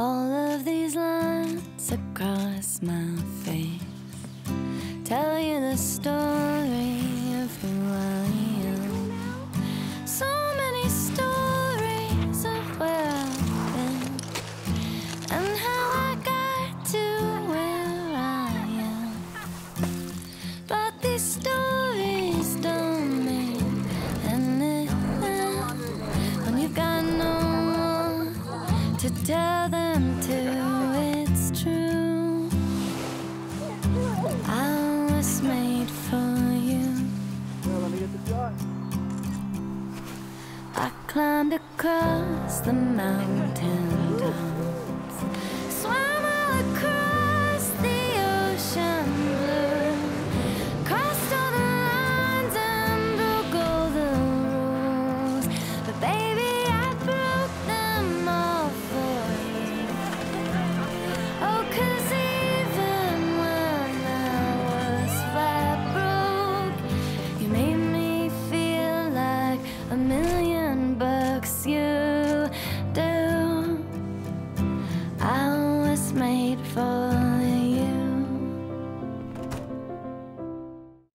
All of these lines across my face tell you the story of who I am. So many stories of where I've been and how I got to where I am. But these stories to tell them to. It's true. I was made for you. I climbed across the mountain tops, and books you do. I was made for.